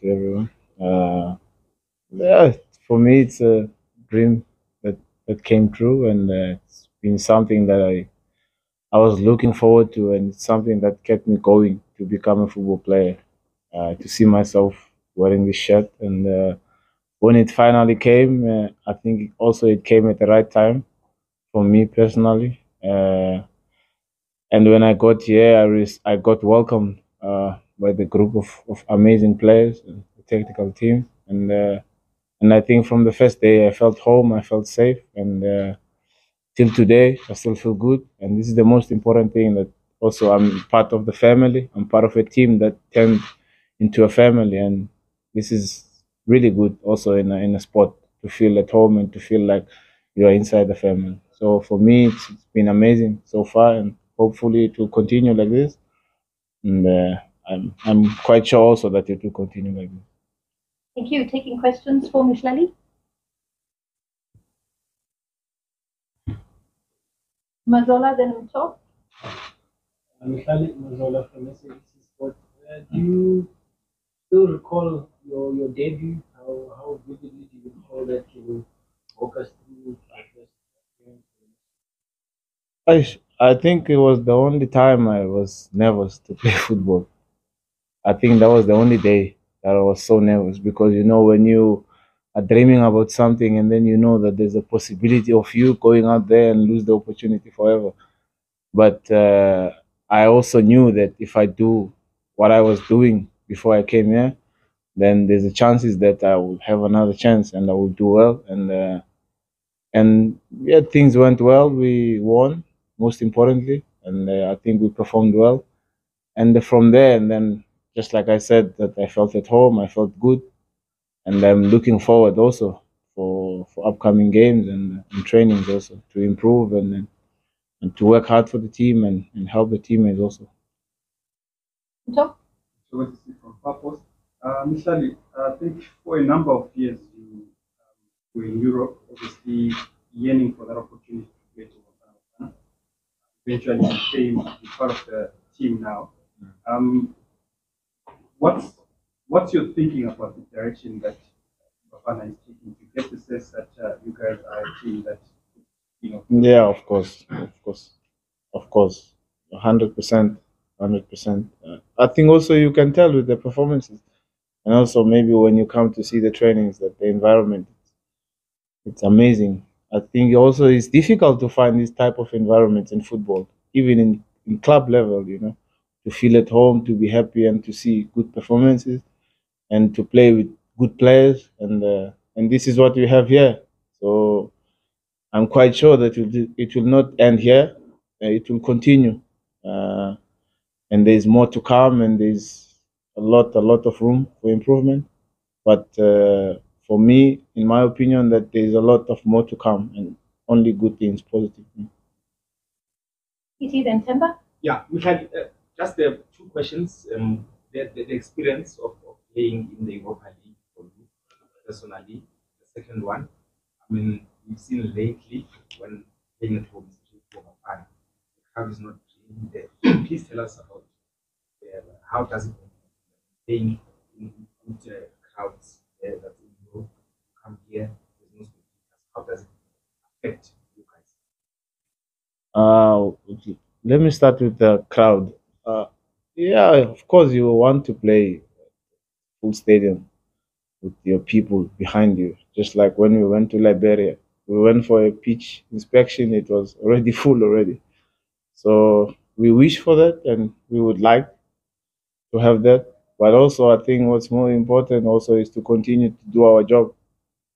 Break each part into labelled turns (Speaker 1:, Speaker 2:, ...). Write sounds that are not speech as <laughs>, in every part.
Speaker 1: to everyone. Uh, yeah, for me, it's a dream that, that came true, and uh, it's been something that I I was looking forward to, and it's something that kept me going to become a football player. Uh, to see myself wearing this shirt, and uh, when it finally came, uh, I think also it came at the right time for me personally. Uh, and when I got here, I, I got welcomed uh, by the group of, of amazing players, and the technical team, and uh, and I think from the first day I felt home, I felt safe, and uh, till today I still feel good. And this is the most important thing that also I'm part of the family. I'm part of a team that turned into a family, and this is really good also in a, in a sport to feel at home and to feel like you are inside the family. So for me, it's, been amazing so far, and hopefully it will continue like this. And uh, I'm I'm quite sure also that it will continue like this.
Speaker 2: Thank you. Taking questions for Mihlali. Mazola, then we Mto.
Speaker 3: Mihlali Mazola from SABC Sport. Uh, do you still recall your, your debut? How, how vividly do you recall that you walk us through that first experience?
Speaker 1: I I think it was the only time I was nervous to play <laughs> football. I think that was the only day that I was so nervous because you know when you are dreaming about something and then you know that there's a possibility of you going out there and lose the opportunity forever. But uh, I also knew that if I do what I was doing before I came here, then there's a chances that I will have another chance and I will do well. And uh, and yeah, things went well. We won, most importantly, and uh, I think we performed well. And from there, and then just like I said, that I felt at home, I felt good, and I'm looking forward also for for upcoming games and, and trainings also to improve and and- and to work hard for the team and, and help the teammates also.
Speaker 2: Mto.
Speaker 4: So what is it from purpose? Uh, Mihlali, I think for a number of years you um, were in Europe, obviously yearning for that opportunity to play to Bafana. Eventually you came to be part of the team now. Um, what's what's your thinking about the direction that Bafana is taking? To get the sense that uh, you guys are a team that you know
Speaker 1: Yeah, of course, of course, of course, hundred percent, hundred percent. Uh, I think also you can tell with the performances, and also maybe when you come to see the trainings that the environment, it's amazing. I think also it's difficult to find this type of environment in football, even in, in club level. You know, to feel at home, to be happy, and to see good performances, and to play with good players, and uh, and this is what we have here. So I'm quite sure that it will, not end here. Uh, it will continue, uh, and there's more to come, and there's a lot, a lot of room for improvement. But uh, for me, in my opinion, that there's a lot of more to come, and only good things, positive. things.
Speaker 2: PT, then Temba.
Speaker 5: Yeah, we had uh, just uh, two questions. Um, the, the, the experience of, of playing in the Europa League for you personally. The second one, I mean, we've seen lately when playing at home, the crowd is not really there. <clears throat> Please tell us about uh, how does it playing in good uh, crowds uh, that in Europe come here. How does it affect you guys?
Speaker 1: Uh, okay. let me start with the crowd. Uh, yeah, of course, you want to play full stadium with your people behind you. Just like when we went to Liberia, we went for a pitch inspection. It was already <laughs> full already. So we wish for that, and we would like to have that. But also, I think what's more important also is to continue to do our job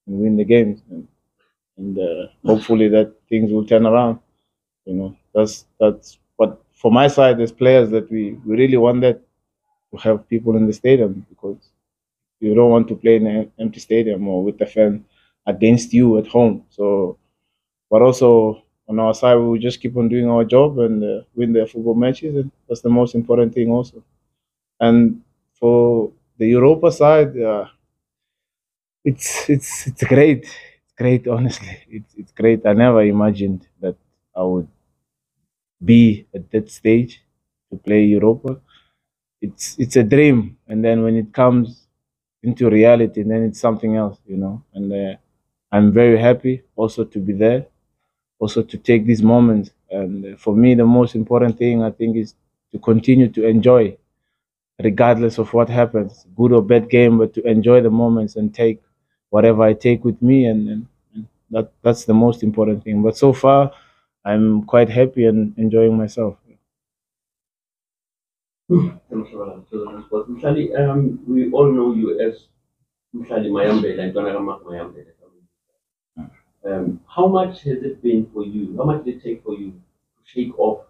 Speaker 1: and win the games, and, and uh, hopefully that things will turn around. You know, that's that's. But for my side, as players, that we, we really want that to have people in the stadium because you don't want to play in an empty stadium or with the fan against you at home. So, but also on our side, we will just keep on doing our job and uh, win the football matches, and that's the most important thing also. And for the Europa side, uh, it's it's it's great. It's great, honestly. It's it's great. I never imagined that I would be at that stage to play Europa. It's it's a dream, and then when it comes, into reality, then it's something else, you know. And uh, I'm very happy also to be there, also to take these moments. And uh, for me, the most important thing I think is to continue to enjoy, regardless of what happens, good or bad game, but to enjoy the moments and take whatever I take with me, and, and, and that that's the most important thing. But so far, I'm quite happy and enjoying myself.
Speaker 6: Um, we all know you as Mihlali Mayambela and Ntwanaka Mayambela. Um, how much has it been for you? How much did it take for you to shake off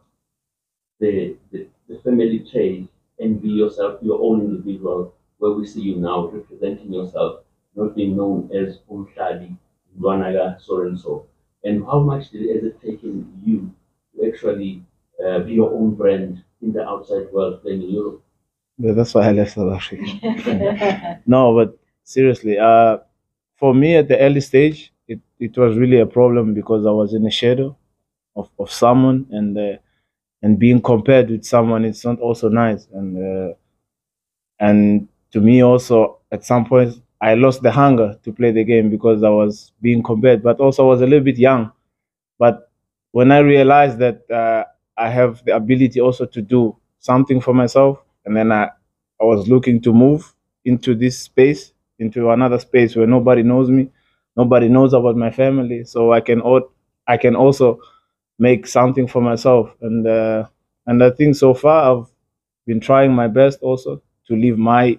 Speaker 6: the, the, the family chain and be yourself, your own individual, where we see you now representing yourself, not being known as Umhlali, Ntwanaka, so and so? And how much did it, has it taken you to actually uh, be your own brand in the outside world playing in Europe?
Speaker 1: Yeah, that's why I left South Africa. <laughs> no, but seriously, uh, for me at the early stage, it, it was really a problem because I was in the shadow of, of someone and uh, and being compared with someone it's not also nice and uh, and to me also at some point I lost the hunger to play the game because I was being compared but also I was a little bit young. But when I realized that uh, I have the ability also to do something for myself and then I, I was looking to move into this space into another space where nobody knows me nobody knows about my family. So i can i can also make something for myself. And uh, and i think so far i've been trying my best also to live my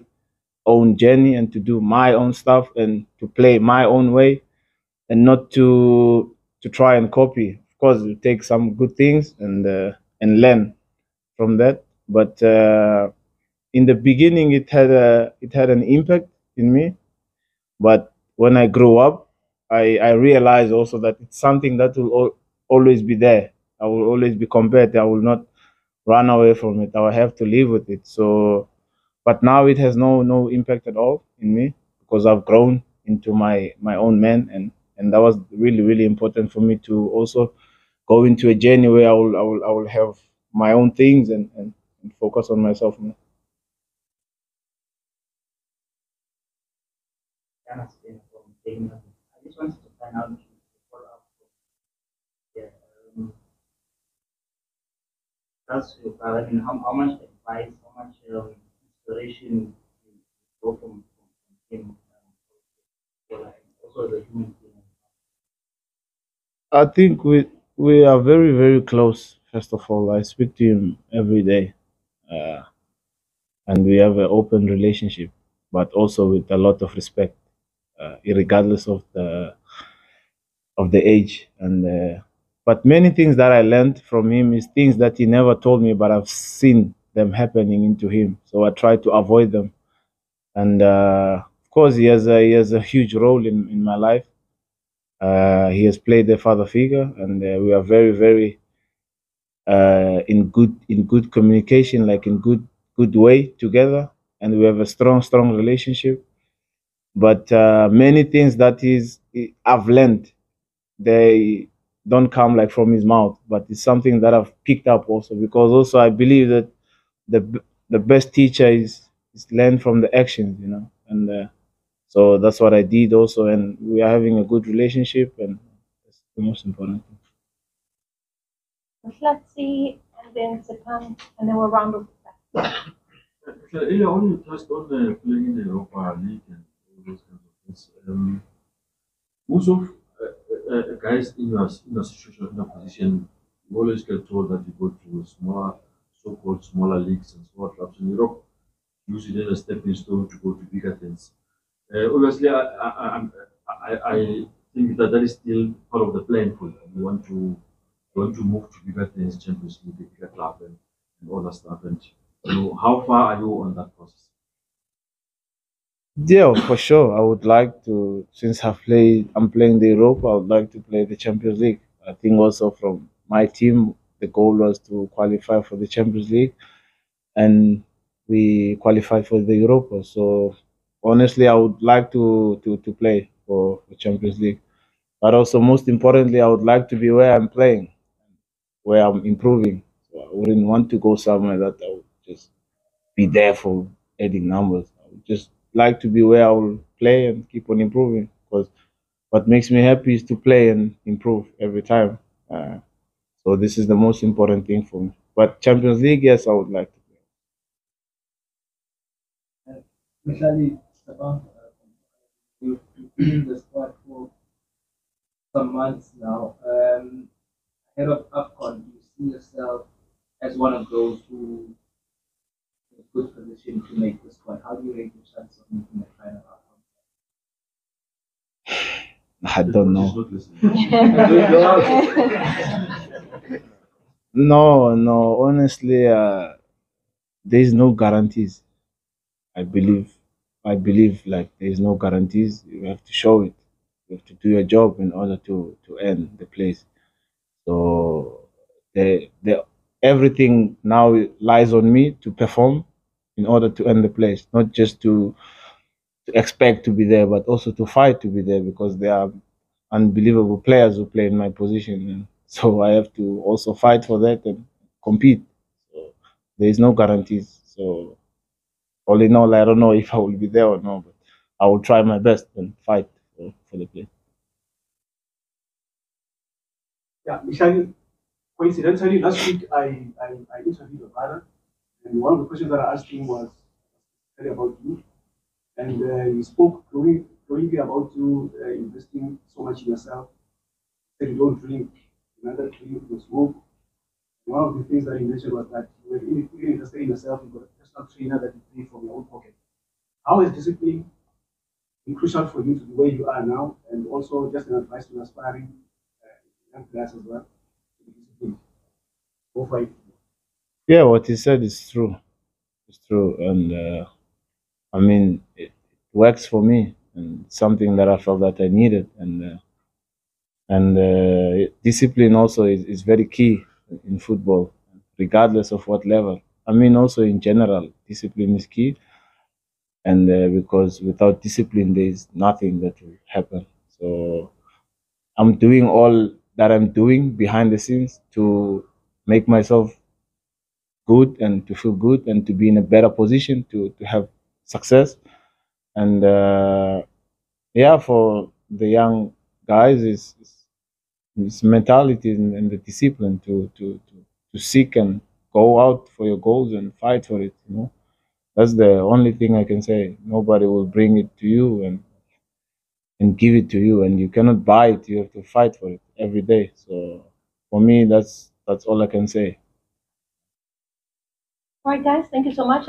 Speaker 1: own journey and to do my own stuff and to play my own way and not to to try and copy of course you take some good things and uh, and learn from that but uh, in the beginning it had a it had an impact in me but when i grew up I, I realized also that it's something that will al- always be there. I will always be compared. I will not run away from it. I will have to live with it. So, but now it has no no impact at all in me because I've grown into my my own man, and and that was really really important for me to also go into a journey where I will I will I will have my own things and and, and focus on myself.
Speaker 7: I just wanted to find out that's your brother. I mean, how, how much advice, how much um, from him, um, also as a human being.
Speaker 1: I think we we are very very close. First of all, I speak to him every day, uh, and we have an open relationship, but also with a lot of respect, uh, regardless of the of the age. And uh, but many things that I learned from him is things that he never told me, but I've seen them happening into him. So I try to avoid them. And uh, of course, he has a he has a huge role in in my life. Uh, he has played the father figure, and uh, we are very, very uh, in good in good communication, like in good good way together, and we have a strong, strong relationship. But uh, many things that is I've learned, they don't come like from his mouth, but it's something that I've picked up also because also I believe that the the best teacher is is learned from the actions, you know, and. Uh, so that's what I did also, and we are having a good relationship, and that's the most important thing.
Speaker 2: Mahlatse and then Sipan, and then we'll round off with that.
Speaker 8: So earlier on, you touched on the playing in the Europa League and all those kinds of things. Um, most of uh, uh, guys in your, in your situation, in your position, you always get told that you go to a smaller, so-called smaller leagues and smaller clubs in Europe. Use it as a stepping stone to go to bigger things. Uh, obviously, I, I, I, I think that that is still part of the plan for you. You want to you want to move to bigger things, Champions League, bigger club, and, and all that stuff. And know, how far are you on that process?
Speaker 1: Yeah, for sure. I would like to, since I've played, I'm playing the Europa. I would like to play the Champions League. I think also from my team, the goal was to qualify for the Champions League, and we qualified for the Europa. So honestly, I would like to to, to play for the Champions League. But also, most importantly, I would like to be where I'm playing, where I'm improving. So I wouldn't want to go somewhere that I would just be there for adding numbers. I would just like to be where I will play and keep on improving. Because what makes me happy is to play and improve every time. Uh, so this is the most important thing for me. But Champions League, yes, I would like to play.
Speaker 3: Especially about you've you've been in the squad for some months now. Um, ahead of AFCON, do you see yourself as one of those who in a good position to make the squad? How do you rate your chance of making the final AFCON? <sighs>
Speaker 1: I don't know. <laughs> <laughs> No, no. Honestly, uh, there is no guarantees. I believe, I believe like there is no guarantees. You have to show it. You have to do your job in order to to earn the place. So the the everything now lies on me to perform in order to earn the place, not just to to expect to be there, but also to fight to be there because there are unbelievable players who play in my position. So I have to also fight for that and compete. So there is no guarantees. So all in all, I don't know if I will be there or not, but I will try my best and fight for, for the place.
Speaker 9: Yeah, Michelle, coincidentally, last week I, I, I interviewed your brother, and one of the questions that I asked him was about you. And uh, he spoke glowing, glowingly about you uh, investing so much in yourself. Said you don't drink, you neither drink, you smoke. One of the things that he mentioned was that you really really invested in yourself, you've got a personal trainer that you pay from your own pocket. How is discipline crucial for you to be where you are now, and also just an advice to aspiring uh, young players as well? Go.
Speaker 1: Yeah, what he said is true. It's true, and uh, I mean it works for me, and something that I felt that I needed, and uh, and uh, discipline also is, is very key in football, regardless of what level. I mean, also in general, discipline is key, and uh, because without discipline, there is nothing that will happen. So I'm doing all that I'm doing behind the scenes to make myself good and to feel good and to be in a better position to to have success and uh, yeah for the young guys is is mentality and, and the discipline to, to to to seek and go out for your goals and fight for it you know? That's the only thing i can say. Nobody will bring it to you and and give it to you and you cannot buy it. You have to fight for it every day. So for me that's that's all i can say.
Speaker 2: All right, guys, thank you so much.